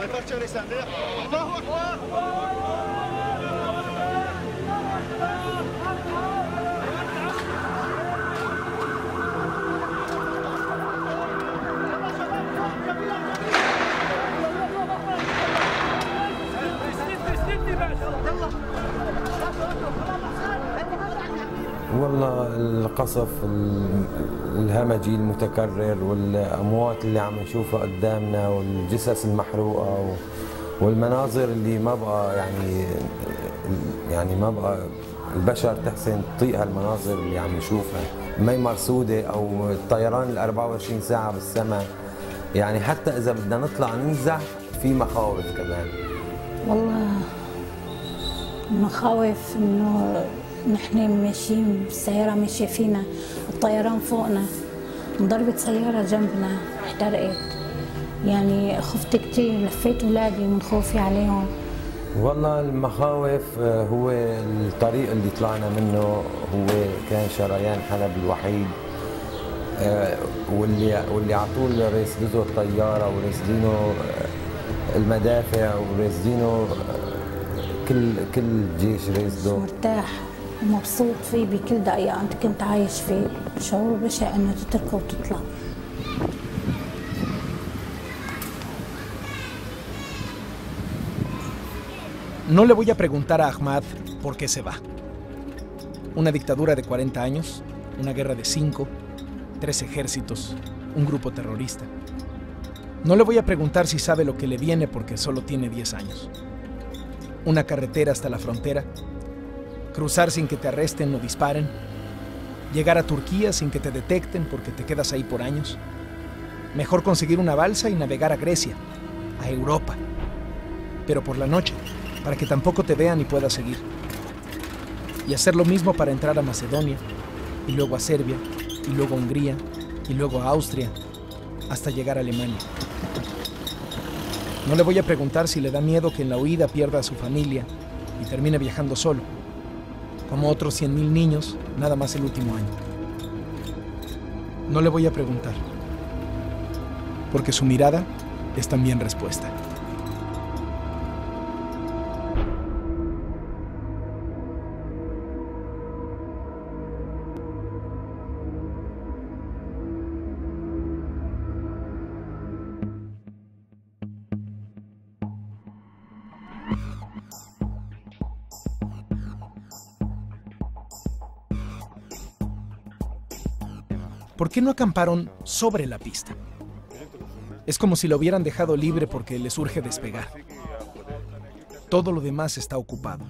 On va partir les والله القصف ال- الهمجي المتكرر والأموات اللي عم نشوفها قدامنا والجثث المحروقة والمناظر اللي ما بقى يعني يعني ما بقى البشر تحسن تطيق هالمناظر اللي عم نشوفها. مي مرصودة أو الطيران ال 24 ساعة بالسماء. يعني حتى إذا بدنا نطلع ننزح في مخاوف كمان. والله مخاوف إنه نحن ماشيين بالسيارة ماشية فينا الطيران فوقنا انضربت سيارة جنبنا احترقت. يعني خفت كتير لفيت ولادي من خوفي عليهم. والله المخاوف آه، هو الطريق اللي طلعنا منه هو كان شريان حلب الوحيد. آه، واللي واللي على طول راسدته الطيارة وراسدينه آه، المدافع وراسدينه آه، كل كل جيش راسده مرتاح. ومبسوط فيه بكل دقيقة أنت كنت عايش فيه شعور بشع إنه تتركه وتطلع No le voy a preguntar a Ahmad por qué se va. Una dictadura de 40 años, una guerra de 5, tres ejércitos, un grupo terrorista. No le voy a preguntar si sabe lo que le viene porque solo tiene 10 años. Una carretera hasta la frontera, cruzar sin que te arresten o disparen, llegar a Turquía sin que te detecten porque te quedas ahí por años. Mejor conseguir una balsa y navegar a Grecia, a Europa, pero por la noche, para que tampoco te vean y puedas seguir. Y hacer lo mismo para entrar a Macedonia, y luego a Serbia, y luego a Hungría, y luego a Austria, hasta llegar a Alemania. No le voy a preguntar si le da miedo que en la huida pierda a su familia y termine viajando solo, como otros 100.000 niños, nada más el último año. No le voy a preguntar, porque su mirada es también respuesta. ¿Por qué no acamparon sobre la pista? Es como si lo hubieran dejado libre porque les urge despegar. Todo lo demás está ocupado.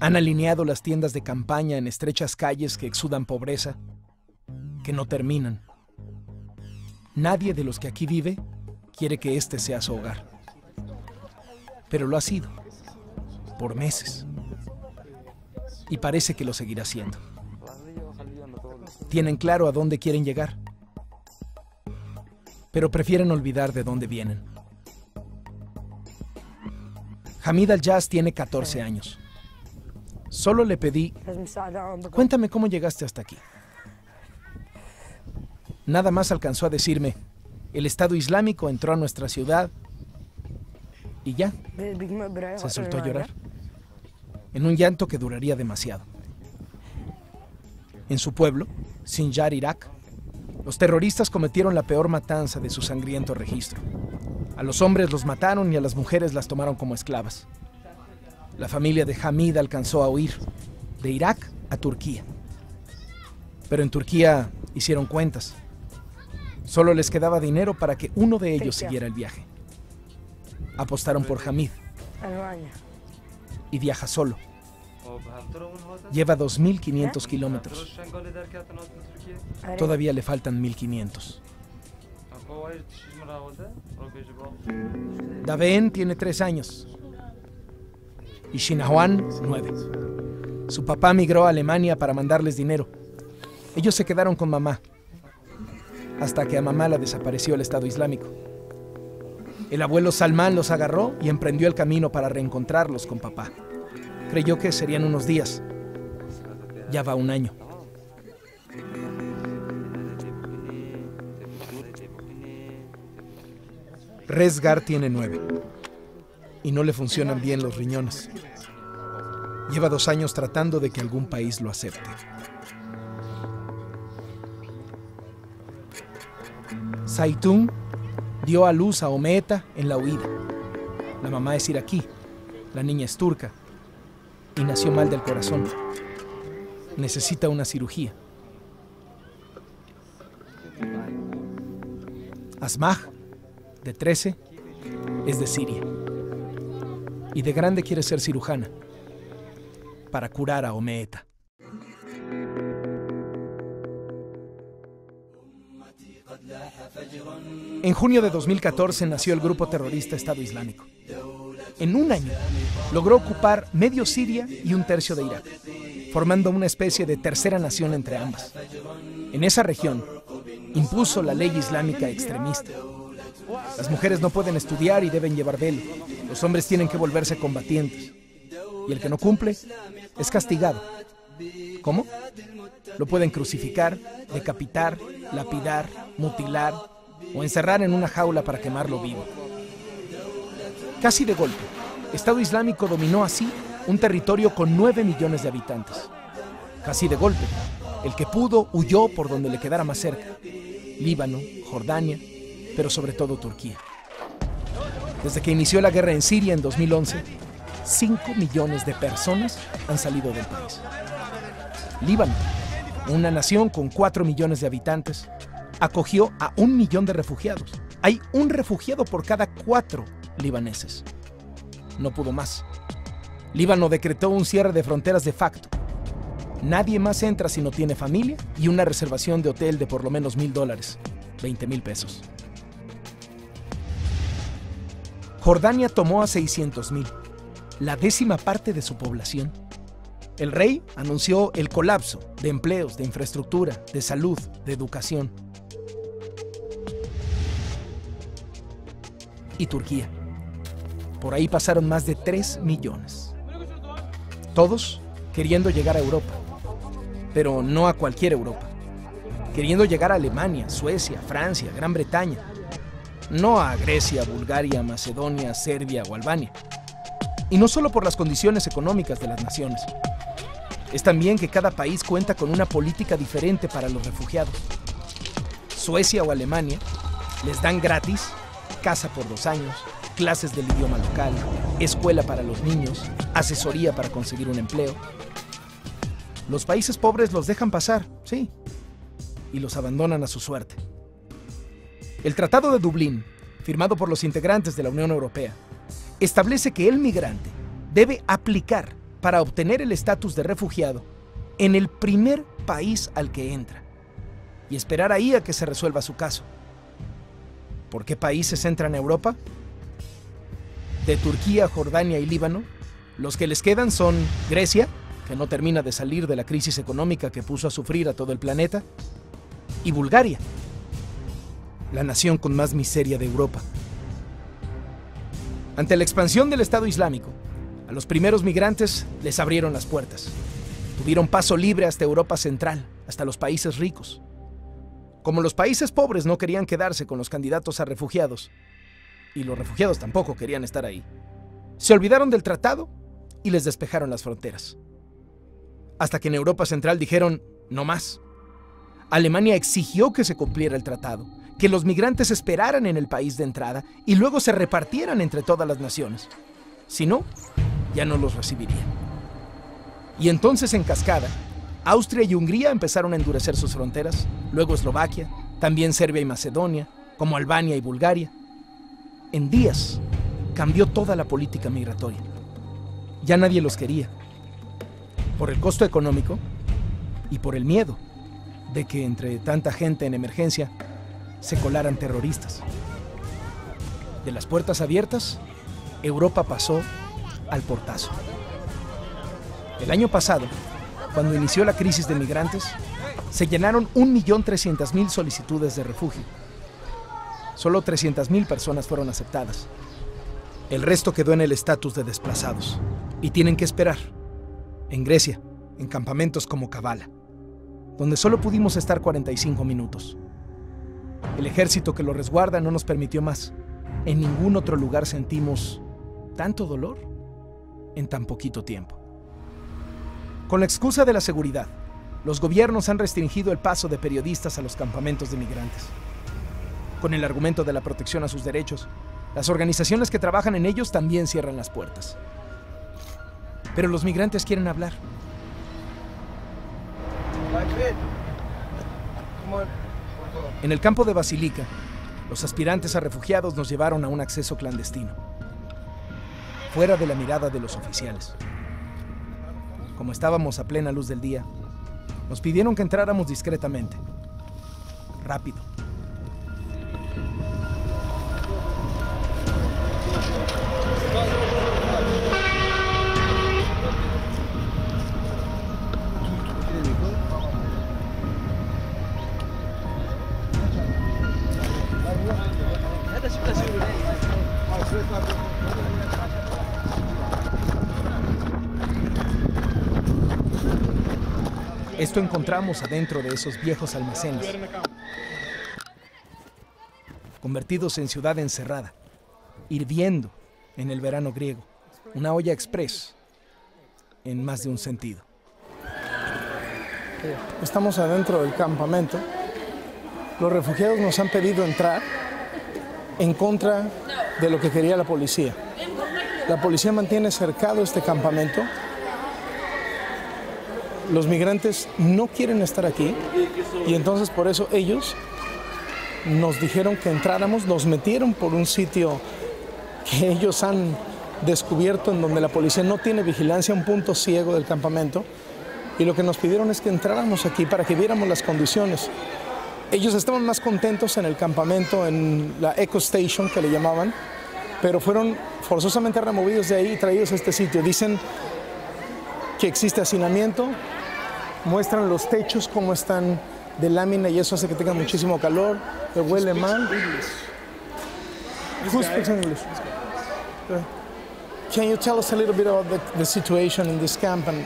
Han alineado las tiendas de campaña en estrechas calles que exudan pobreza, que no terminan. Nadie de los que aquí vive quiere que este sea su hogar. Pero lo ha sido, por meses. Y parece que lo seguirá siendo. Tienen claro a dónde quieren llegar, pero prefieren olvidar de dónde vienen. Hamid Al-Jazz tiene 14 años. Solo le pedí, cuéntame cómo llegaste hasta aquí. Nada más alcanzó a decirme, el Estado Islámico entró a nuestra ciudad y ya, se soltó a llorar, en un llanto que duraría demasiado. En su pueblo, Sinjar, Irak, los terroristas cometieron la peor matanza de su sangriento registro. A los hombres los mataron y a las mujeres las tomaron como esclavas. La familia de Hamid alcanzó a huir de Irak a Turquía. Pero en Turquía hicieron cuentas. Solo les quedaba dinero para que uno de ellos siguiera el viaje. Apostaron por Hamid y viaja solo. Lleva 2.500 kilómetros. Todavía le faltan 1.500. Daveen tiene tres años y Shinahuan nueve. Su papá migró a Alemania para mandarles dinero. Ellos se quedaron con mamá hasta que a mamá la desapareció el Estado Islámico. El abuelo Salmán los agarró y emprendió el camino para reencontrarlos con papá. Creyó que serían unos días. Ya va un año. Resgar tiene nueve y no le funcionan bien los riñones. Lleva dos años tratando de que algún país lo acepte. Saitun dio a luz a Ometa en la huida. La mamá es iraquí, la niña es turca y nació mal del corazón. Necesita una cirugía. Asmaj, de 13, es de Siria. Y de grande quiere ser cirujana para curar a Omeeta. En junio de 2014 nació el grupo terrorista Estado Islámico. En un año logró ocupar medio Siria y un tercio de Irak, formando una especie de tercera nación entre ambas. En esa región impuso la ley islámica extremista. Las mujeres no pueden estudiar y deben llevar velo. Los hombres tienen que volverse combatientes. Y el que no cumple es castigado. ¿Cómo? Lo pueden crucificar, decapitar, lapidar, mutilar o encerrar en una jaula para quemarlo vivo. Casi de golpe, Estado Islámico dominó así un territorio con 9 millones de habitantes. Casi de golpe, el que pudo huyó por donde le quedara más cerca. Líbano, Jordania, pero sobre todo Turquía. Desde que inició la guerra en Siria en 2011, 5 millones de personas han salido del país. Líbano, una nación con 4 millones de habitantes, acogió a un millón de refugiados. Hay un refugiado por cada cuatro libaneses. No pudo más. Líbano decretó un cierre de fronteras de facto. Nadie más entra si no tiene familia y una reservación de hotel de por lo menos mil dólares, 20 mil pesos. Jordania tomó a 600 mil, la décima parte de su población. El rey anunció el colapso de empleos, de infraestructura, de salud, de educación. Y Turquía. Por ahí pasaron más de 3 millones. Todos queriendo llegar a Europa. Pero no a cualquier Europa. Queriendo llegar a Alemania, Suecia, Francia, Gran Bretaña. No a Grecia, Bulgaria, Macedonia, Serbia o Albania. Y no solo por las condiciones económicas de las naciones. Es también que cada país cuenta con una política diferente para los refugiados. Suecia o Alemania les dan gratis casa por dos años, clases del idioma local, escuela para los niños, asesoría para conseguir un empleo. Los países pobres los dejan pasar, sí, y los abandonan a su suerte. El Tratado de Dublín, firmado por los integrantes de la Unión Europea, establece que el migrante debe aplicar para obtener el estatus de refugiado en el primer país al que entra y esperar ahí a que se resuelva su caso. ¿Por qué países entran a Europa? De Turquía, Jordania y Líbano, los que les quedan son Grecia, que no termina de salir de la crisis económica que puso a sufrir a todo el planeta, y Bulgaria, la nación con más miseria de Europa. Ante la expansión del Estado Islámico, a los primeros migrantes les abrieron las puertas. Tuvieron paso libre hasta Europa Central, hasta los países ricos. Como los países pobres no querían quedarse con los candidatos a refugiados, y los refugiados tampoco querían estar ahí, se olvidaron del tratado y les despejaron las fronteras. Hasta que en Europa Central dijeron, no más. Alemania exigió que se cumpliera el tratado, que los migrantes esperaran en el país de entrada y luego se repartieran entre todas las naciones. Si no, ya no los recibiría. Y entonces en cascada, Austria y Hungría empezaron a endurecer sus fronteras, luego Eslovaquia, también Serbia y Macedonia, como Albania y Bulgaria. En días cambió toda la política migratoria. Ya nadie los quería. Por el costo económico y por el miedo de que entre tanta gente en emergencia se colaran terroristas. De las puertas abiertas, Europa pasó al portazo. El año pasado, cuando inició la crisis de migrantes, se llenaron 1.300.000 solicitudes de refugio. Solo 300.000 personas fueron aceptadas. El resto quedó en el estatus de desplazados y tienen que esperar. En Grecia, en campamentos como Kavala, donde solo pudimos estar 45 minutos. El ejército que lo resguarda no nos permitió más. En ningún otro lugar sentimos tanto dolor en tan poquito tiempo. Con la excusa de la seguridad, los gobiernos han restringido el paso de periodistas a los campamentos de migrantes. Con el argumento de la protección a sus derechos, las organizaciones que trabajan en ellos también cierran las puertas. Pero los migrantes quieren hablar. En el campo de Basilica, los aspirantes a refugiados nos llevaron a un acceso clandestino, fuera de la mirada de los oficiales. Como estábamos a plena luz del día, nos pidieron que entráramos discretamente, rápido. Esto encontramos adentro de esos viejos almacenes, convertidos en ciudad encerrada, hirviendo en el verano griego, una olla express en más de un sentido. Estamos adentro del campamento. Los refugiados nos han pedido entrar en contra de lo que quería la policía. La policía mantiene cercado este campamento. Los migrantes no quieren estar aquí y entonces por eso ellos nos dijeron que entráramos, nos metieron por un sitio que ellos han descubierto en donde la policía no tiene vigilancia, un punto ciego del campamento, y lo que nos pidieron es que entráramos aquí para que viéramos las condiciones. Ellos estaban más contentos en el campamento, en la Eco Station que le llamaban, pero fueron forzosamente removidos de ahí y traídos a este sitio. Dicen que existe hacinamiento, muestran los techos cómo están de lámina y eso hace que tenga muchísimo calor, que huele mal. Who speaks English? Can you tell us a little bit about the, the situation in this camp and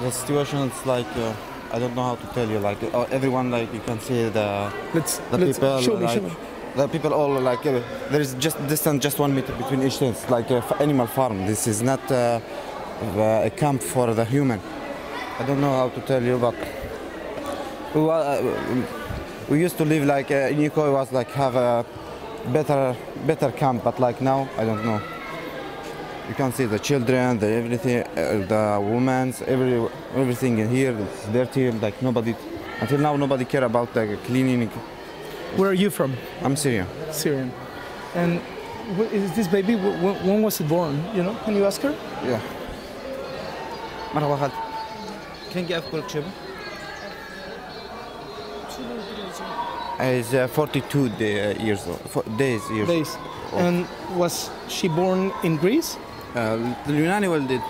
The situation is like uh, I don't know how to tell you. Like uh, everyone, like you can see the let's, the let's people show me, like show me. the people all like uh, there is just distance just one meter between each tent. It's like a f- animal farm. This is not uh, the- a camp for the human. I don't know how to tell you, but we, uh, we used to live like uh, in Iko. It was like have a better better camp, but like now I don't know. You can see the children, the everything, uh, the women, every everything in here is dirty. Like nobody, until now, nobody care about the cleaning. Where are you from? I'm Syrian. Syrian. And wh- is this baby, wh- wh- when was it born? You know, can you ask her? Yeah. مرحبا خالد. Can you have quick شبه؟ Is uh, 42 day, uh, years old. Four days years. Days. And was she born in Greece? Uh, the Yunani well did.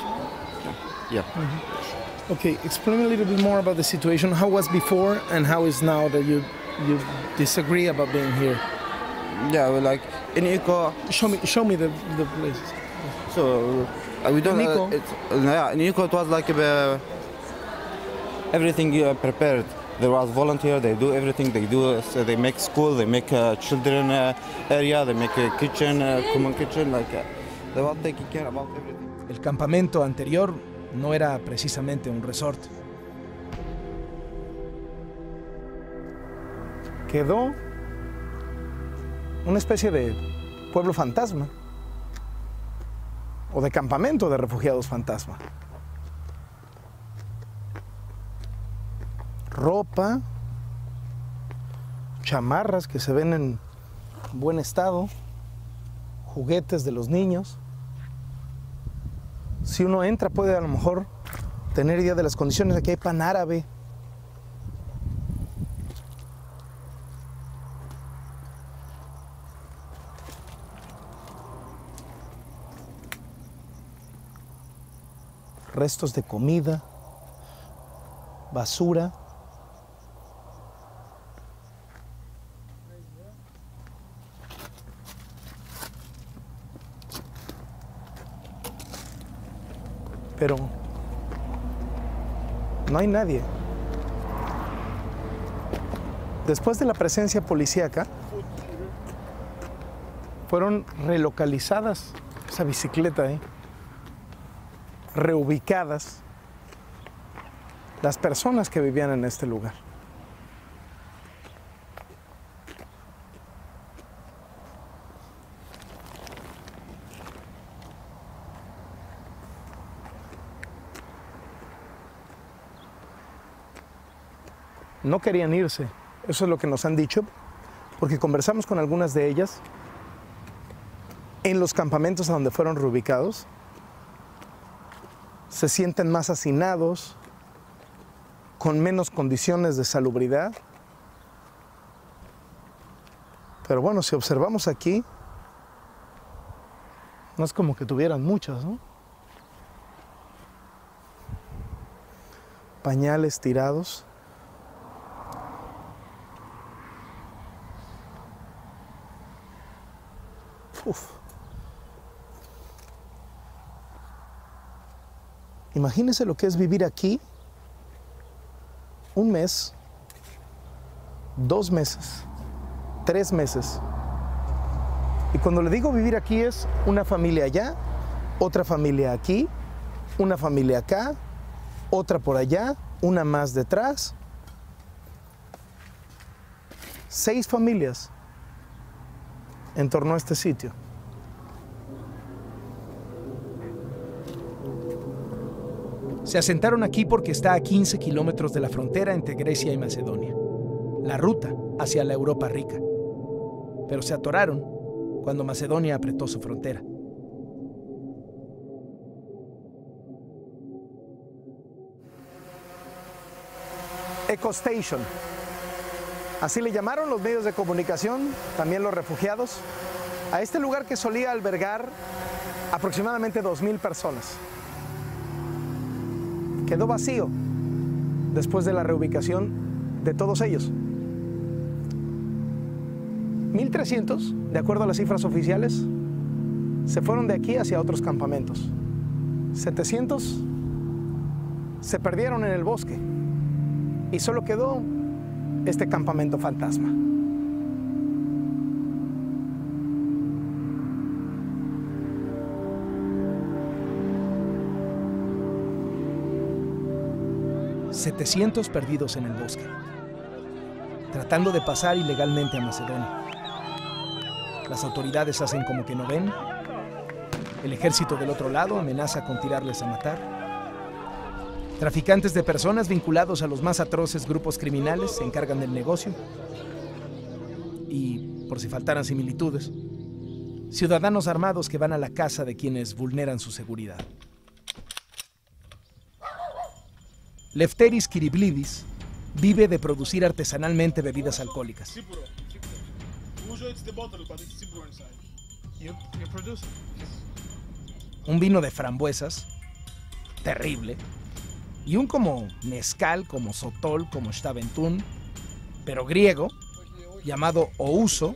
Yeah. Mm-hmm. Okay, explain a little bit more about the situation. How was before and how is now that you you disagree about being here? Yeah, well, like in Ico. Show me, show me the the place. So uh, we don't. Uh, it, uh, yeah, in Ico it was like a, everything uh, prepared. There was volunteer. They do everything. They do. So they make school. They make children area. They make a kitchen, common kitchen, like. El campamento anterior no era precisamente un resort. Quedó una especie de pueblo fantasma o de campamento de refugiados fantasma. Ropa, chamarras que se ven en buen estado, juguetes de los niños. Si uno entra puede a lo mejor tener idea de las condiciones. Aquí hay pan árabe, restos de comida, basura. Pero no hay nadie. Después de la presencia policíaca, fueron relocalizadas, esa bicicleta ahí, reubicadas las personas que vivían en este lugar. No querían irse, eso es lo que nos han dicho, porque conversamos con algunas de ellas en los campamentos a donde fueron reubicados. Se sienten más hacinados, con menos condiciones de salubridad. Pero bueno, si observamos aquí, no es como que tuvieran muchas, ¿no? Pañales tirados. Uf. Imagínense lo que es vivir aquí un mes, dos meses, tres meses. Y cuando le digo vivir aquí es una familia allá, otra familia aquí, una familia acá, otra por allá, una más detrás. Seis familias en torno a este sitio. Se asentaron aquí porque está a 15 kilómetros de la frontera entre Grecia y Macedonia, la ruta hacia la Europa rica. Pero se atoraron cuando Macedonia apretó su frontera. EcoStation. Así le llamaron los medios de comunicación, también los refugiados, a este lugar que solía albergar aproximadamente 2.000 personas. Quedó vacío después de la reubicación de todos ellos. 1.300, de acuerdo a las cifras oficiales, se fueron de aquí hacia otros campamentos. 700 se perdieron en el bosque y solo quedó este campamento fantasma. ...700 perdidos en el bosque... ...tratando de pasar ilegalmente a Macedonia... ...las autoridades hacen como que no ven... ...el ejército del otro lado amenaza con tirarles a matar... Traficantes de personas vinculados a los más atroces grupos criminales se encargan del negocio. Y, por si faltaran similitudes, ciudadanos armados que van a la casa de quienes vulneran su seguridad. Lefteris Kiriblidis vive de producir artesanalmente bebidas alcohólicas. Un vino de frambuesas, terrible, y un como mezcal, como sotol, como staventún, pero griego, llamado ouso.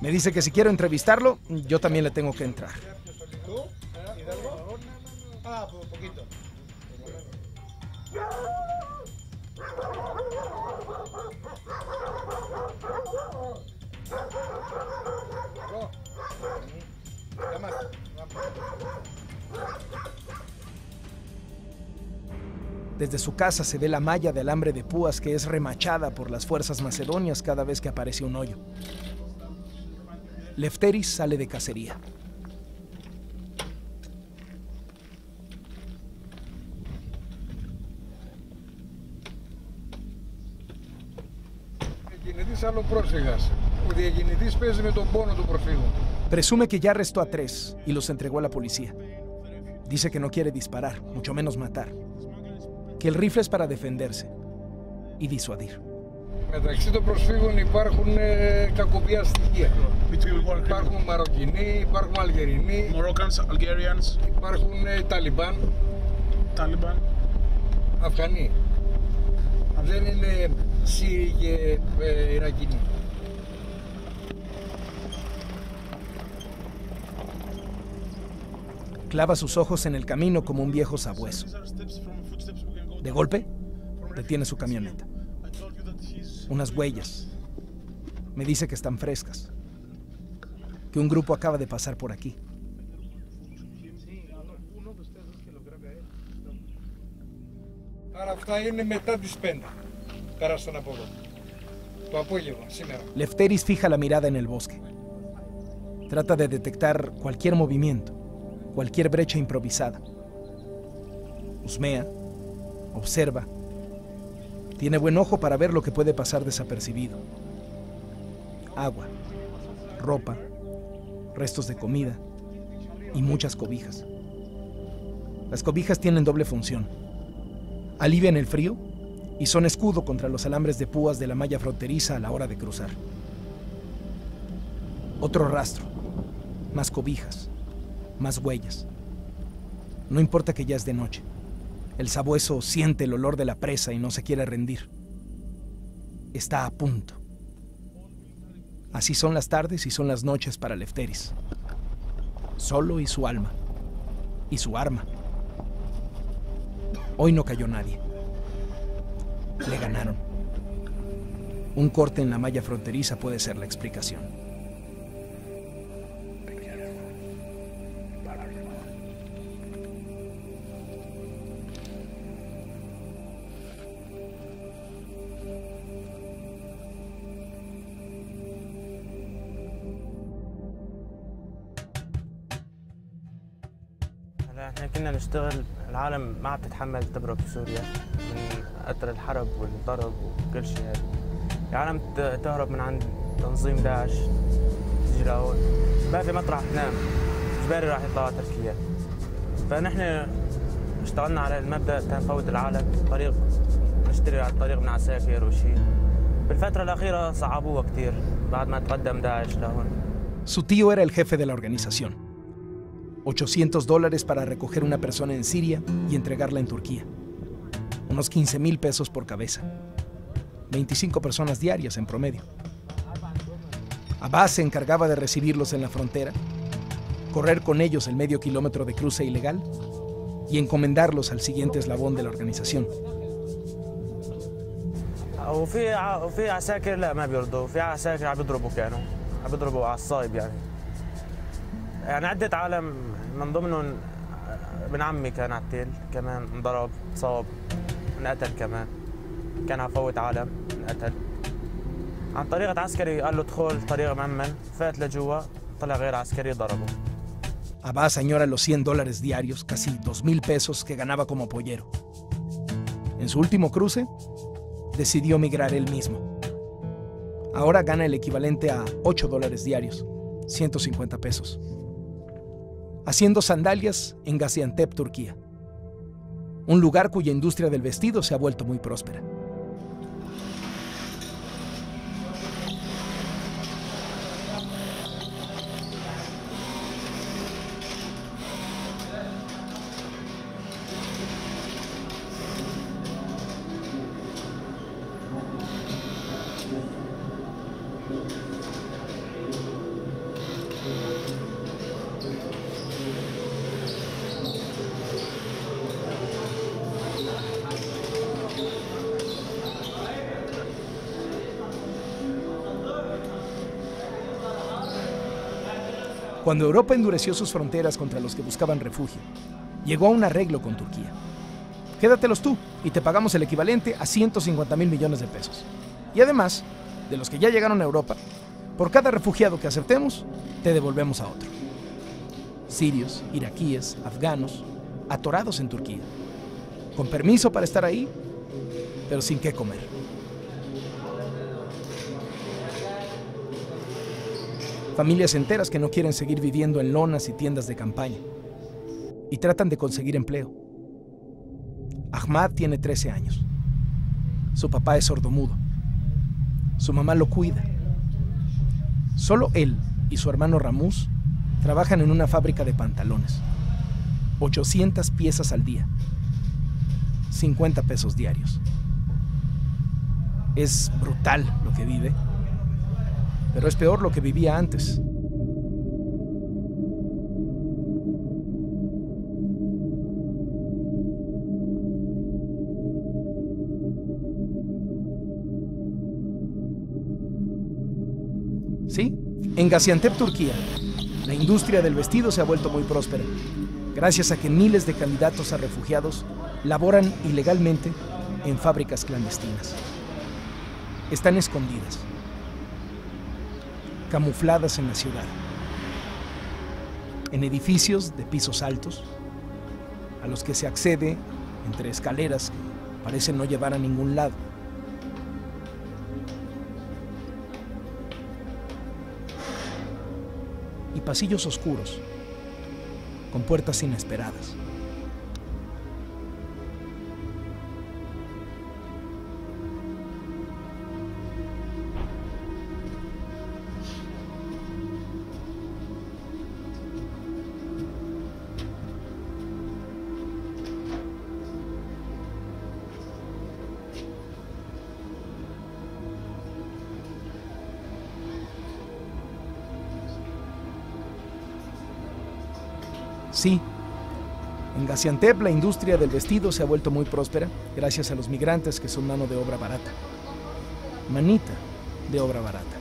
Me dice que si quiero entrevistarlo, yo también le tengo que entrar. Desde su casa se ve la malla de alambre de púas que es remachada por las fuerzas macedonias cada vez que aparece un hoyo. Lefteris sale de cacería. Presume que ya arrestó a tres y los entregó a la policía. Dice que no quiere disparar, mucho menos matar. Que el rifle es para defenderse y disuadir. Μεταξύ των προσφύγων υπάρχουν ε, κακοποιά στοιχεία. Υπάρχουν Μαροκινοί, υπάρχουν Αλγερινοί, Moroccans, Algerians, υπάρχουν ε, Ταλιμπάν, Taliban. Αφγανοί. Δεν είναι Σύριοι και ε, Ιρακινοί. Clava sus ojos en el camino como un viejo sabueso. De golpe, detiene su camioneta. Unas huellas. Me dice que están frescas. Que un grupo acaba de pasar por aquí. Lefteris fija la mirada en el bosque. Trata de detectar cualquier movimiento cualquier brecha improvisada. Husmea, observa. Tiene buen ojo para ver lo que puede pasar desapercibido. Agua, ropa, restos de comida y muchas cobijas. Las cobijas tienen doble función. Alivian el frío y son escudo contra los alambres de púas de la malla fronteriza a la hora de cruzar. Otro rastro, más cobijas, más huellas. No importa que ya es de noche. El sabueso siente el olor de la presa y no se quiere rendir. Está a punto. Así son las tardes y son las noches para Lefteris. Solo y su alma. Y su arma. Hoy no cayó nadie. Le ganaron. Un corte en la malla fronteriza puede ser la explicación. كنا نشتغل. العالم ما عم تتحمل تبرد بسوريا من اثر الحرب والضرب وكل شيء. هذا العالم تهرب من عند تنظيم داعش تيجي لهون. ما في مطرح تنام إجباري راح يطلعوا تركيا. فنحن اشتغلنا على المبدأ تنفوت العالم. طريق نشتري على الطريق من عساكر وشيء بالفترة الأخيرة صعبوها كثير بعد ما تقدم داعش لهون. Su tío era el jefe de la organización. 800 dólares para recoger una persona en Siria y entregarla en Turquía. Unos 15 mil pesos por cabeza. 25 personas diarias en promedio. Abbas se encargaba de recibirlos en la frontera, correr con ellos el medio kilómetro de cruce ilegal y encomendarlos al siguiente eslabón de la organización. وفي ع- وفي عساكر لا ما بيرضوا في عساكر عم بيضربوا كانوا عم بيضربوا على الصايب يعني يعني عدة عالم من ضمنهم ابن عمي كان على التيل كمان انضرب صاب انقتل كمان كان عم فوت عالم انقتل عن طريقة عسكري قال له ادخل طريق مأمن فات لجوا طلع غير عسكري ضربه Abbas añora los 100 dólares diarios, casi 2 mil pesos que ganaba como pollero. En su último cruce, decidió migrar él mismo. Ahora gana el equivalente a 8 dólares diarios, 150 pesos. Haciendo sandalias en Gaziantep, Turquía. Un lugar cuya industria del vestido se ha vuelto muy próspera. Cuando Europa endureció sus fronteras contra los que buscaban refugio, llegó a un arreglo con Turquía. Quédatelos tú y te pagamos el equivalente a 150 mil millones de pesos. Y además, de los que ya llegaron a Europa, por cada refugiado que aceptemos, te devolvemos a otro. Sirios, iraquíes, afganos, atorados en Turquía. Con permiso para estar ahí, pero sin qué comer. Familias enteras que no quieren seguir viviendo en lonas y tiendas de campaña. Y tratan de conseguir empleo. Ahmad tiene 13 años. Su papá es sordomudo. Su mamá lo cuida. Solo él y su hermano Ramús trabajan en una fábrica de pantalones. 800 piezas al día. 50 pesos diarios. Es brutal lo que vive, pero es peor lo que vivía antes. Sí, en Gaziantep, Turquía, la industria del vestido se ha vuelto muy próspera, gracias a que miles de candidatos a refugiados laboran ilegalmente en fábricas clandestinas. Están escondidas camufladas en la ciudad, en edificios de pisos altos, a los que se accede entre escaleras que parecen no llevar a ningún lado. Y pasillos oscuros, con puertas inesperadas. Gaziantep la industria del vestido se ha vuelto muy próspera gracias a los migrantes que son mano de obra barata. Manita de obra barata.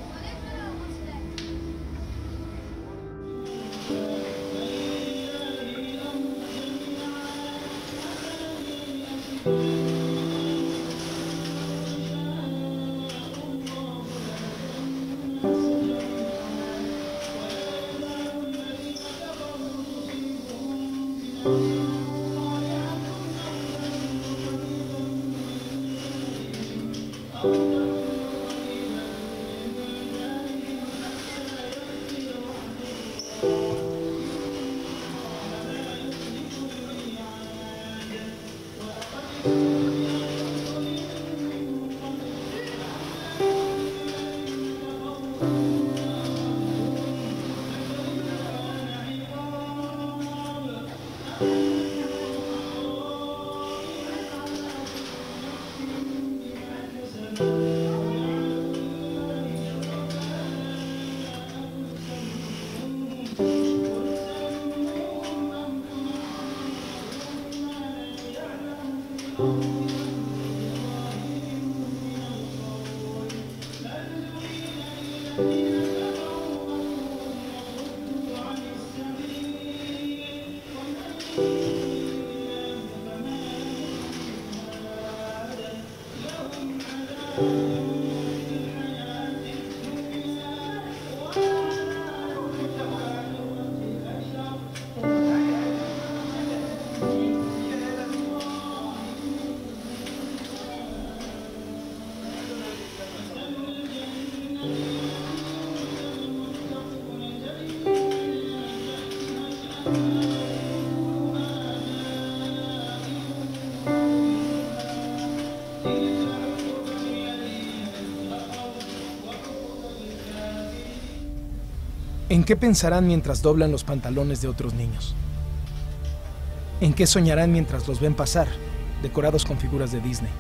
¿En qué pensarán mientras doblan los pantalones de otros niños? ¿En qué soñarán mientras los ven pasar, decorados con figuras de Disney?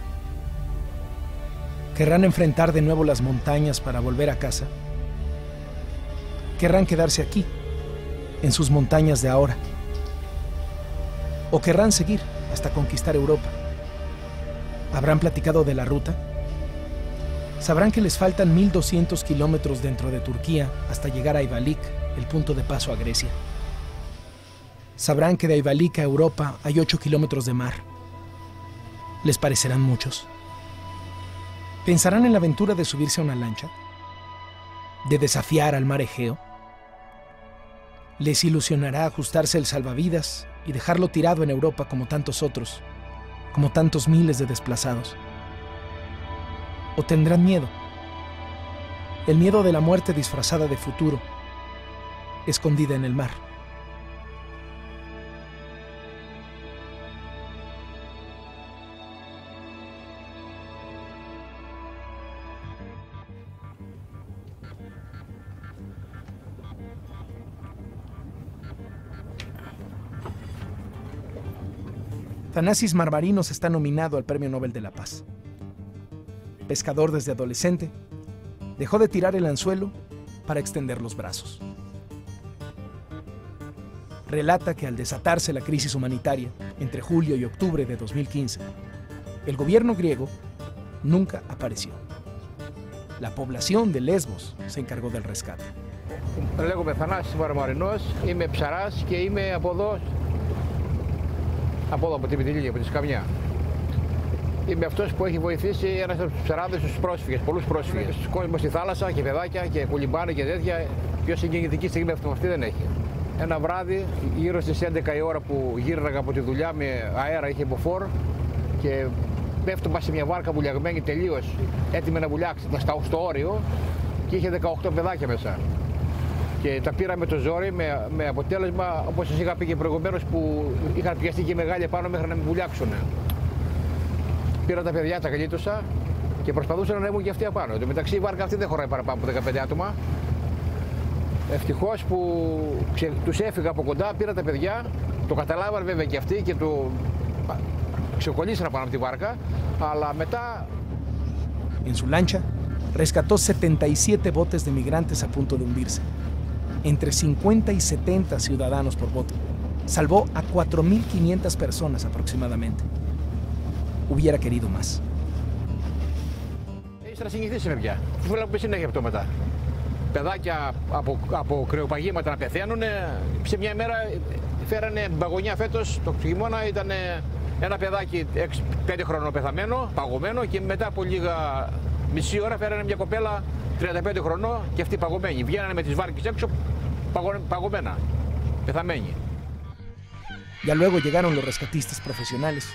¿Querrán enfrentar de nuevo las montañas para volver a casa? ¿Querrán quedarse aquí, en sus montañas de ahora? ¿O querrán seguir hasta conquistar Europa? ¿Habrán platicado de la ruta? Sabrán que les faltan 1.200 kilómetros dentro de Turquía hasta llegar a Ibalik, el punto de paso a Grecia. Sabrán que de Ibalik a Europa hay 8 kilómetros de mar. ¿Les parecerán muchos? ¿Pensarán en la aventura de subirse a una lancha? ¿De desafiar al mar Egeo? ¿Les ilusionará ajustarse el salvavidas y dejarlo tirado en Europa como tantos otros, como tantos miles de desplazados? ¿O tendrán miedo? El miedo de la muerte disfrazada de futuro, escondida en el mar. Thanasis Marmarinos está nominado al Premio Nobel de la Paz Pescador desde adolescente, dejó de tirar el anzuelo para extender los brazos. Relata que al desatarse la crisis humanitaria entre julio y octubre de 2015, el gobierno griego nunca apareció. La población de Lesbos se encargó del rescate. Λέγομαι Θανάσης Μαρμαρινός, είμαι ψαράς και είμαι από εδώ, από εδώ, από τη Μητυλίνη, από τη Σκαμιά. Είμαι αυτός που έχει βοηθήσει ένας από τους ψαράδες στους πρόσφυγες, πολλούς πρόσφυγες. Στους κόσμους στη θάλασσα και παιδάκια και που λιμπάνε και τέτοια. Πιο συγκινητική στιγμή αυτό αυτή δεν έχει. Ένα βράδυ, γύρω στις 11 η ώρα που γύρναγα από τη δουλειά με αέρα, είχε μποφόρ και πέφτουμε σε μια βάρκα βουλιαγμένη τελείως, έτοιμη να βουλιάξει, να στα στο όριο και είχε 18 παιδάκια μέσα. Και τα πήραμε το ζόρι με, με αποτέλεσμα, όπως σας είχα πει και προηγουμένως, που είχαν πιαστεί και οι μεγάλοι πάνω μέχρι να μην βουλιάξουν. Πήρα τα παιδιά, τα γλίτωσα και προσπαθούσαν να ήμουν και αυτοί απάνω. Εν τω μεταξύ η βάρκα αυτή δεν χωράει παραπάνω από 15 άτομα. Ευτυχώ που ξε, τους έφυγα από κοντά, πήρα τα παιδιά, το καταλάβαν βέβαια και αυτοί και το ξεκολλήσαν πάνω από τη βάρκα, αλλά μετά En su lancha, rescató 77 botes de migrantes a punto de hundirse, entre 50 y 70 ciudadanos por bote. Salvó a 4.500 personas aproximadamente. Hubiera querido más. Ύστερα συνηθίσαμε πια. Του βλέπουμε συνέχεια αυτό μετά. Παιδάκια από, από κρεοπαγήματα να πεθαίνουν. Σε μια μέρα φέρανε μπαγωνιά φέτος το χειμώνα. Ήταν ένα παιδάκι 5 χρονών πεθαμένο, παγωμένο και μετά από λίγα μισή ώρα φέρανε μια κοπέλα 35 χρονών και αυτή παγωμένη. Βγαίνανε με τις βάρκες έξω παγω- παγωμένα, πεθαμένη. Ya luego llegaron los rescatistas profesionales,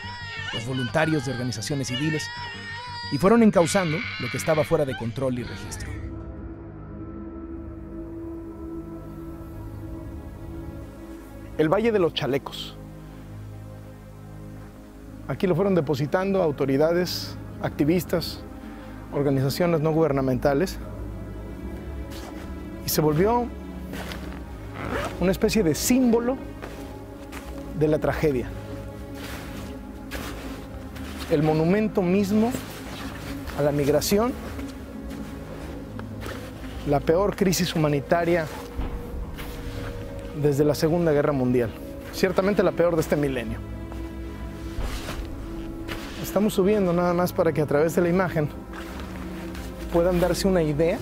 los voluntarios de organizaciones civiles, y fueron encauzando lo que estaba fuera de control y registro. el Valle de los Chalecos. Aquí lo fueron depositando autoridades, activistas, organizaciones no gubernamentales y se volvió una especie de símbolo de la tragedia. El monumento mismo a la migración, la peor crisis humanitaria desde la Segunda Guerra Mundial. Ciertamente la peor de este milenio. Estamos subiendo nada más para que a través de la imagen puedan darse una idea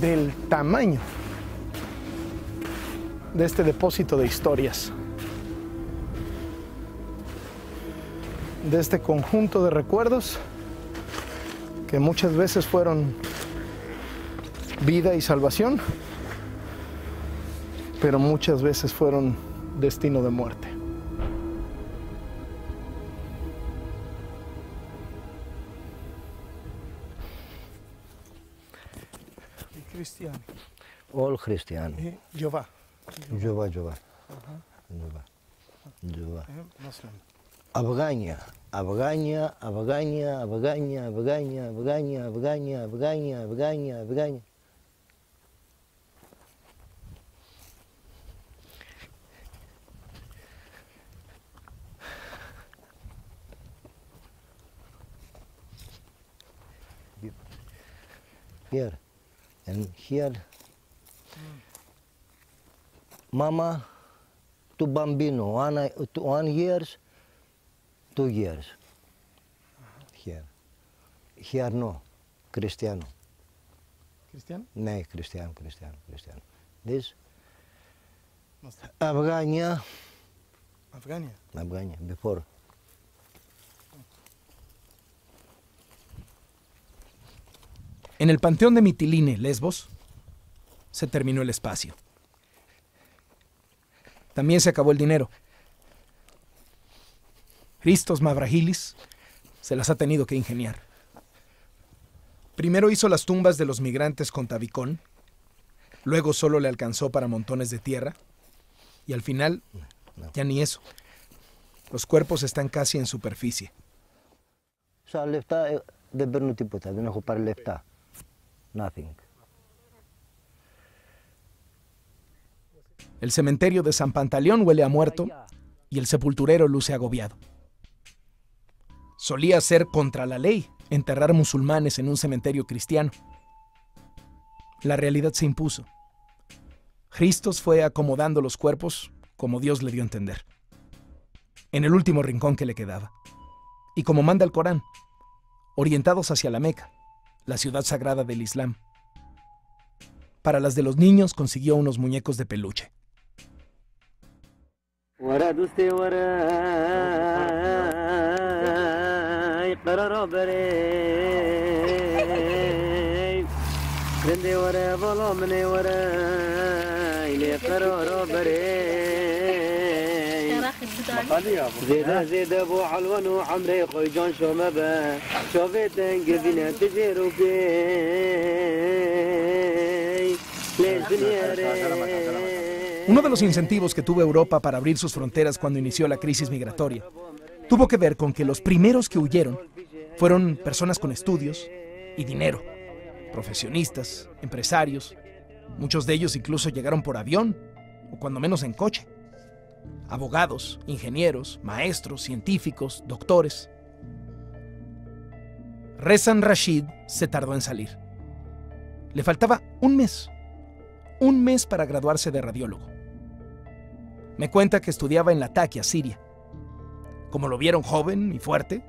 del tamaño de este depósito de historias, de este conjunto de recuerdos que muchas veces fueron vida y salvación, pero muchas veces fueron destino de muerte. Cristiano, All Christian. Jehová, Jehová, Jehová. Jehová. Jehová. обгания, обгания, обгания, обгания, обгания, обгания, обгания, обгания, обгания, обгания. Here and here. Mama, to bambino, one, one years, two years. Here. Here no, Cristiano. Cristiano, No, Cristiano, Cristiano, Cristiano. This. Afghania, Afgania. Afghania, before. En el panteón de Mitiline, Lesbos, se terminó el espacio. También se acabó el dinero. Christos Mavragilis se las ha tenido que ingeniar. Primero hizo las tumbas de los migrantes con tabicón, luego solo le alcanzó para montones de tierra, y al final, ya ni eso. Los cuerpos están casi en superficie. El cementerio de San Pantaleón huele a muerto y el sepulturero luce agobiado. Solía ser contra la ley enterrar musulmanes en un cementerio cristiano. La realidad se impuso. Christos fue acomodando los cuerpos como Dios le dio a entender, en el último rincón que le quedaba. Y como manda el Corán, orientados hacia la Meca, la ciudad sagrada del Islam. Para las de los niños consiguió unos muñecos de peluche. ورا دوستي وراي قرار بري رندي ورا ظلمني وراي لي قرار بري زيدا زيدا ابو علوان وعمري خوي جان شو مبا شوفيت انقذنا تجيرو بي ليش دنيا ري Uno de los incentivos que tuvo Europa para abrir sus fronteras cuando inició la crisis migratoria tuvo que ver con que los primeros que huyeron fueron personas con estudios y dinero, profesionistas, empresarios, muchos de ellos incluso llegaron por avión o cuando menos en coche, abogados, ingenieros, maestros, científicos, doctores. Rezan Rashid se tardó en salir. Le faltaba un mes, un mes para graduarse de radiólogo. Me cuenta que estudiaba en Latakia, Siria. Como lo vieron joven y fuerte,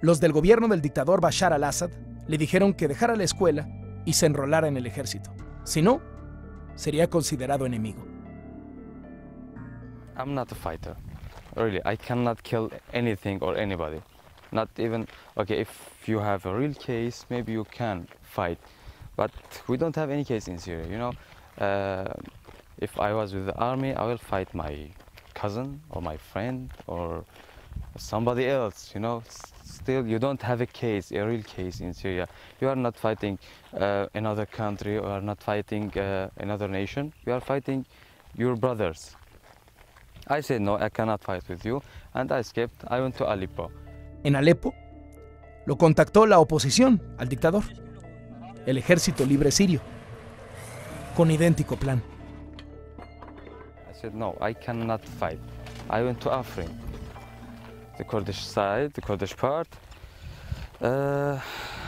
los del gobierno del dictador Bashar al-Assad le dijeron que dejara la escuela y se enrolara en el ejército. Si no, sería considerado enemigo. I'm not a fighter. Really, I cannot kill anything or anybody. Not even, okay, if you have a real case, maybe you can fight. But we don't have any case in Syria, you know. Uh, if I was with the army, I will fight my cousin or my friend or somebody else, you know. Still, you don't have a case, a real case in Syria. You are not fighting uh, another country or not fighting uh, another nation. You are fighting your brothers. I said, no, I cannot fight with you. And I escaped. I went to Aleppo. En Alepo, lo contactó la oposición al dictador, el Ejército Libre Sirio, con idéntico plan. I said, no, I cannot fight. I went to Afrin, the Kurdish side, the Kurdish part. Uh,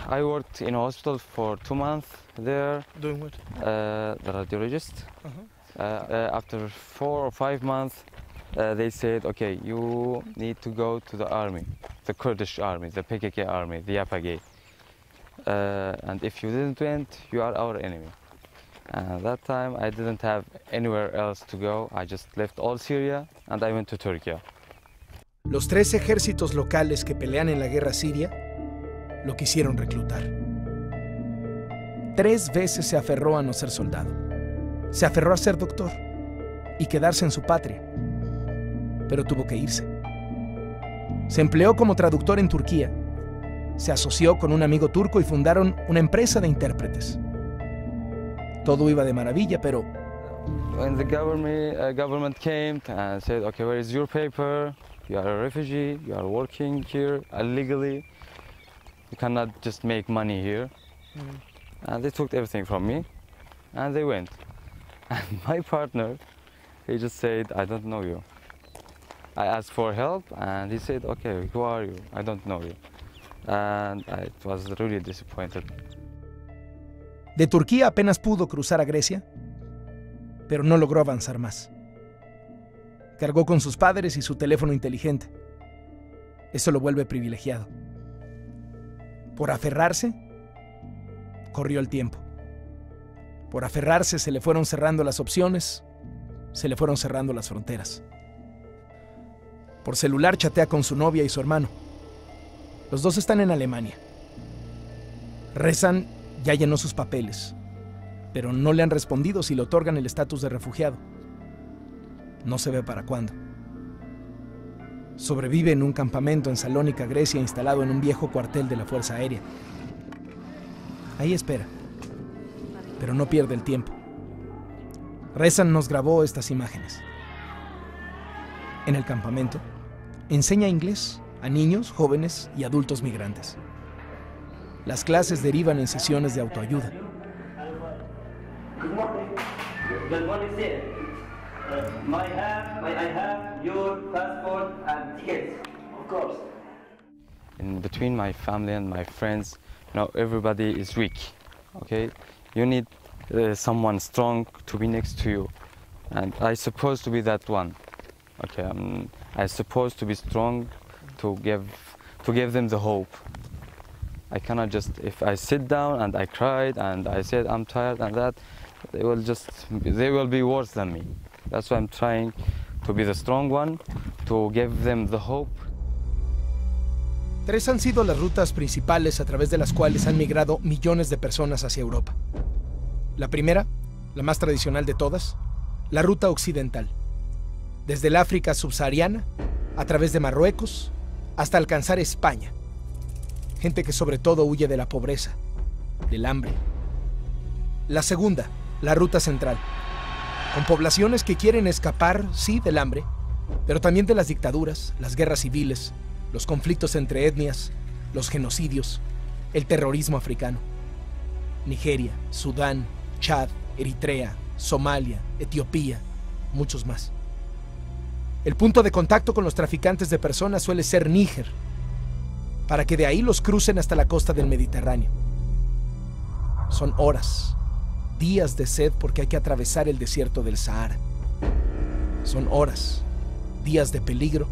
I worked in a hospital for two months there, Doing what? uh, the radiologist. Uh, uh, after four or five months, uh, they said, okay, you need to go to the army, the Kurdish army, the PKK army, the YPG. Uh, and if you didn't went, you are our enemy. And that time I didn't have anywhere else to go. I just left all Syria and I went to Turkey. Los tres ejércitos locales que pelean en la guerra siria lo quisieron reclutar. Tres veces se aferró a no ser soldado. Se aferró a ser doctor y quedarse en su patria. Pero tuvo que irse. Se empleó como traductor en Turquía. Se asoció con un amigo turco y fundaron una empresa de intérpretes. Todo iba de maravilla, pero When the government, uh, government came and said, okay, where is your paper? You are a refugee, you are working here illegally. You cannot just make money here. Mm. And they took everything from me and they went. And my partner, he just said, I don't know you. I asked for help and he said, okay, who are you? I don't know you. And I was really disappointed. De Turquía apenas pudo cruzar a Grecia, pero no logró avanzar más. Cargó con sus padres y su teléfono inteligente. Eso lo vuelve privilegiado. Por aferrarse, corrió el tiempo. Por aferrarse se le fueron cerrando las opciones, se le fueron cerrando las fronteras. Por celular chatea con su novia y su hermano. Los dos están en Alemania. Rezan ya llenó sus papeles, pero no le han respondido si le otorgan el estatus de refugiado. No se ve para cuándo. Sobrevive en un campamento en Salónica, Grecia, instalado en un viejo cuartel de la Fuerza Aérea. Ahí espera, pero no pierde el tiempo. Rezan nos grabó estas imágenes. En el campamento, enseña inglés a niños, jóvenes y adultos migrantes. Las clases derivan en sesiones de autoayuda. My have, my, I have your passport and tickets, of course. in between my family and my friends, you know, everybody is weak. Okay, you need uh, someone strong to be next to you, and I supposed to be that one. Okay, um, I supposed to be strong to give to give them the hope. I cannot just if I sit down and I cried and I said I'm tired and that they will just they will be worse than me. That's why I'm trying to be the strong one, to give them the hope. Tres han sido las rutas principales a través de las cuales han migrado millones de personas hacia Europa. La primera, la más tradicional de todas, la ruta occidental. Desde el África subsahariana, a través de Marruecos, hasta alcanzar España. Gente que sobre todo huye de la pobreza, del hambre. La segunda, la ruta central. Con poblaciones que quieren escapar, sí, del hambre, pero también de las dictaduras, las guerras civiles, los conflictos entre etnias, los genocidios, el terrorismo africano. Nigeria, Sudán, Chad, Eritrea, Somalia, Etiopía, muchos más. El punto de contacto con los traficantes de personas suele ser Níger, para que de ahí los crucen hasta la costa del Mediterráneo. Son horas, días de sed porque hay que atravesar el desierto del Sahara. Son horas, días de peligro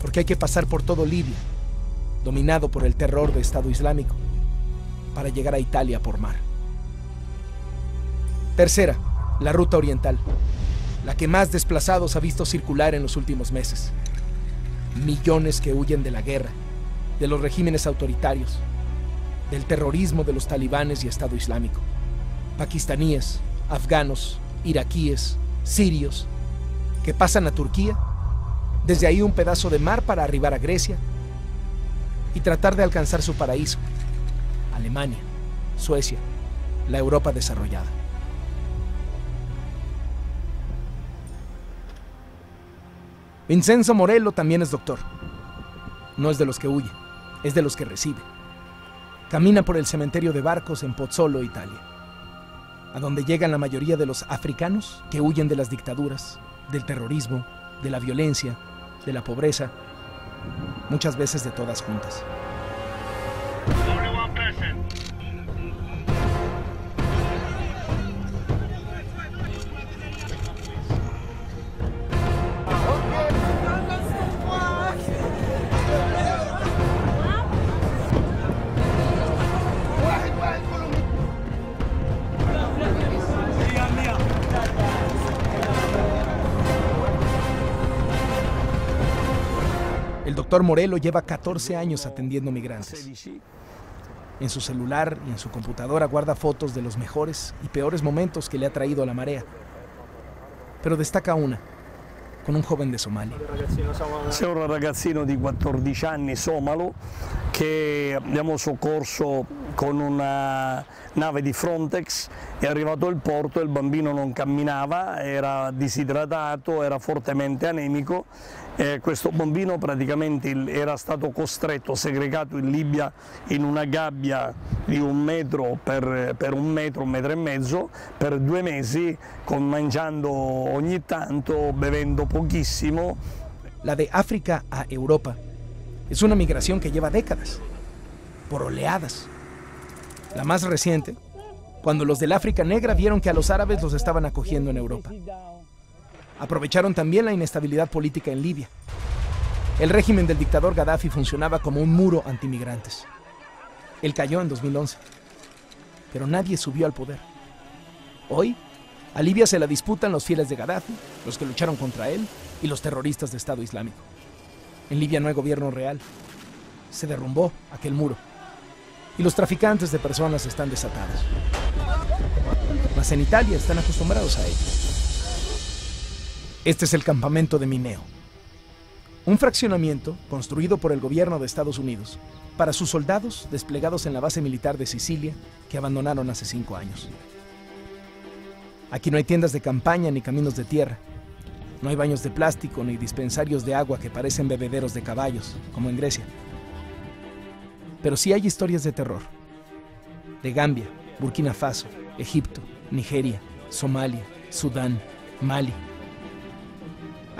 porque hay que pasar por todo Libia, dominado por el terror de Estado Islámico, para llegar a Italia por mar. Tercera, la ruta oriental, la que más desplazados ha visto circular en los últimos meses. Millones que huyen de la guerra, de los regímenes autoritarios, del terrorismo de los talibanes y Estado Islámico. Pakistaníes, afganos, iraquíes, sirios, que pasan a Turquía desde ahí un pedazo de mar para arribar a Grecia y tratar de alcanzar su paraíso, Alemania, Suecia, la Europa desarrollada. Vincenzo Morello también es doctor. No es de los que huye, es de los que recibe. Camina por el cementerio de barcos en Pozzolo, Italia, a donde llegan la mayoría de los africanos que huyen de las dictaduras, del terrorismo, de la violencia, de la pobreza, muchas veces de todas juntas. Doctor Morello lleva 14 años atendiendo migrantes. En su celular y en su computadora guarda fotos de los mejores y peores momentos que le ha traído la marea. Pero destaca una, con un joven de Somalia. C'è un ragazzino di 14 anni somalo che abbiamo soccorso con una nave di Frontex, è arrivato al porto, il bambino non camminava, era disidratato, era fortemente anemico e questo bambino praticamente era stato costretto, segregato in Libia in una gabbia di un metro per, per un metro, un metro e mezzo, per due mesi, con, mangiando ogni tanto, bevendo pochissimo, La de África a Europa es una migración que lleva décadas, por oleadas. La más reciente, cuando los del África Negra vieron que a los árabes los estaban acogiendo en Europa. Aprovecharon también la inestabilidad política en Libia. El régimen del dictador Gaddafi funcionaba como un muro antimigrantes. Él cayó en 2011, pero nadie subió al poder. Hoy, a Libia se la disputan los fieles de Gaddafi, los que lucharon contra él y los terroristas de Estado Islámico. En Libia no hay gobierno real. Se derrumbó aquel muro. Y los traficantes de personas están desatados. Mas en Italia están acostumbrados a ello. Este es el campamento de Mineo. Un fraccionamiento construido por el gobierno de Estados Unidos para sus soldados desplegados en la base militar de Sicilia que abandonaron hace cinco años. Aquí no hay tiendas de campaña ni caminos de tierra. No hay baños de plástico ni dispensarios de agua que parecen bebederos de caballos, como en Grecia. Pero sí hay historias de terror. De Gambia, Burkina Faso, Egipto, Nigeria, Somalia, Sudán, Mali.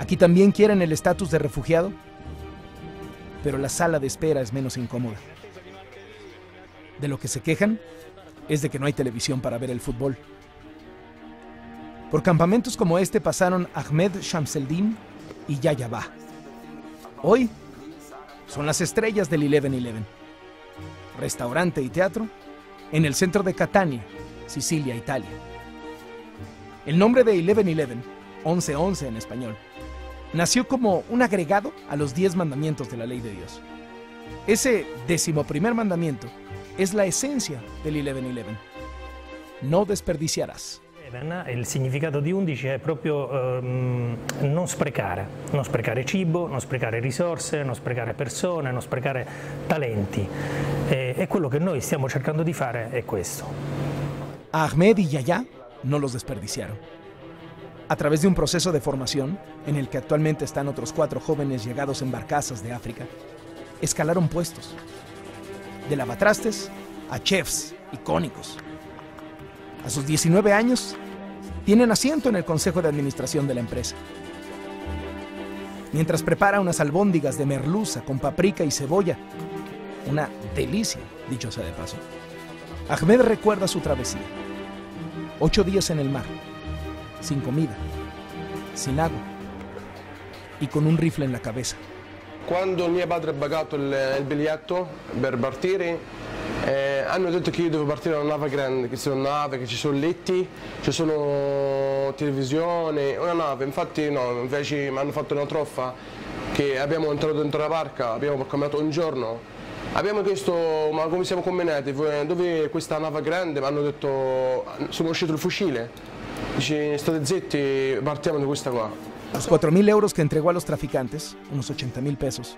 Aquí también quieren el estatus de refugiado, pero la sala de espera es menos incómoda. De lo que se quejan es de que no hay televisión para ver el fútbol. Por campamentos como este pasaron Ahmed Shamseldin y Yaya Bah. Hoy son las estrellas del 11-11. restaurante y teatro en el centro de Catania, Sicilia, Italia. El nombre de 1111, 1111 en español, nació como un agregado a los diez mandamientos de la ley de Dios. Ese decimoprimer mandamiento es la esencia del 1111. No desperdiciarás. Il significato di 11 è proprio ehm, non sprecare, non sprecare cibo, non sprecare risorse, non sprecare persone, non sprecare talenti. E, e quello che noi stiamo cercando di fare è questo. Ahmed y Yaya no los desperdiciaron. A través de un proceso de formación, en el que actualmente están otros cuatro jóvenes llegados en barcazas de África, escalaron puestos. De lavatrastes a chefs icónicos. A sus 19 años, tienen asiento en el consejo de administración de la empresa. Mientras prepara unas albóndigas de merluza con paprika y cebolla, una delicia, dicho sea de paso. Ahmed recuerda su travesía. Ocho días en el mar, sin comida, sin agua y con un rifle en la cabeza. Quando mio padre ha pagato il, il biglietto per partire, eh, hanno detto che io devo partire da una nave grande, che una nave, che ci sono letti, ci sono televisione, una nave, infatti no, invece mi hanno fatto una troffa che abbiamo entrato dentro la barca, abbiamo camminato un giorno, abbiamo chiesto ma come siamo combinati, dove è questa nave grande, mi hanno detto sono uscito il fucile, dice state zitti, partiamo da questa qua. Los 4.000 euros que entregó a los traficantes, unos 80 mil pesos,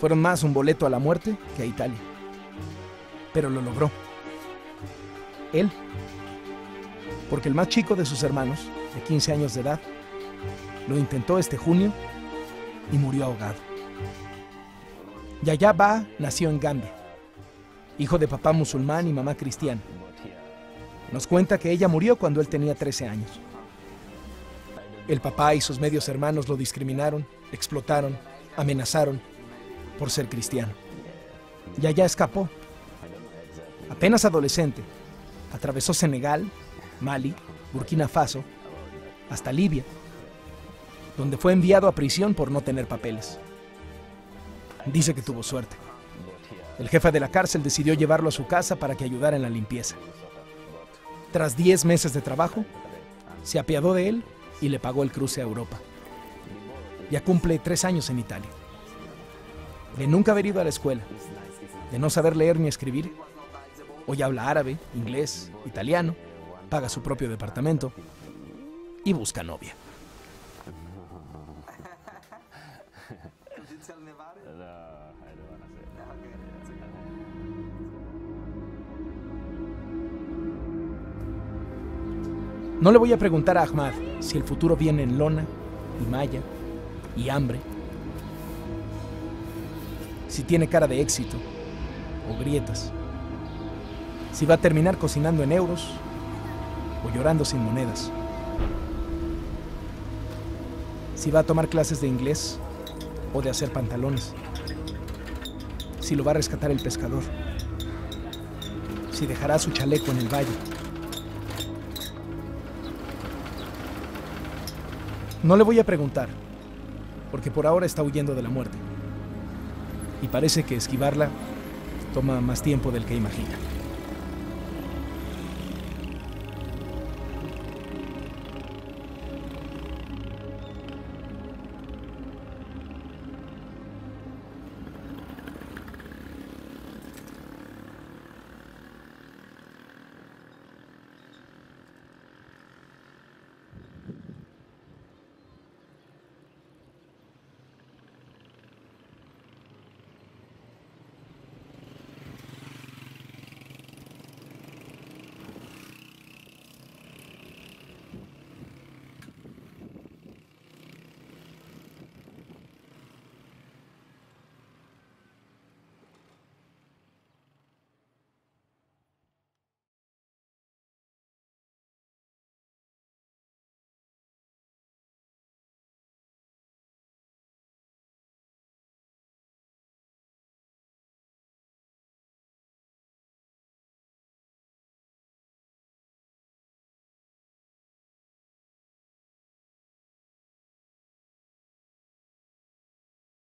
fueron más un boleto a la muerte que a Italia. Pero lo logró. Él. Porque el más chico de sus hermanos, de 15 años de edad, lo intentó este junio y murió ahogado. Yaya Ba nació en Gambia, hijo de papá musulmán y mamá cristiana. Nos cuenta que ella murió cuando él tenía 13 años. El papá y sus medios hermanos lo discriminaron, explotaron, amenazaron por ser cristiano. Yaya escapó. Apenas adolescente, atravesó Senegal, Mali, Burkina Faso, hasta Libia, donde fue enviado a prisión por no tener papeles. Dice que tuvo suerte. El jefe de la cárcel decidió llevarlo a su casa para que ayudara en la limpieza. Tras 10 meses de trabajo, se apiadó de él y le pagó el cruce a Europa. Ya cumple tres años en Italia. De nunca haber ido a la escuela, de no saber leer ni escribir, hoy habla árabe, inglés, italiano, paga su propio departamento y busca novia. No le voy a preguntar a Ahmad si el futuro viene en lona y malla y hambre, si tiene cara de éxito o grietas, si va a terminar cocinando en euros o llorando sin monedas, si va a tomar clases de inglés o de hacer pantalones, si lo va a rescatar el pescador, si dejará su chaleco en el valle. No le voy a preguntar, porque por ahora está huyendo de la muerte. Y parece que esquivarla toma más tiempo del que imagina.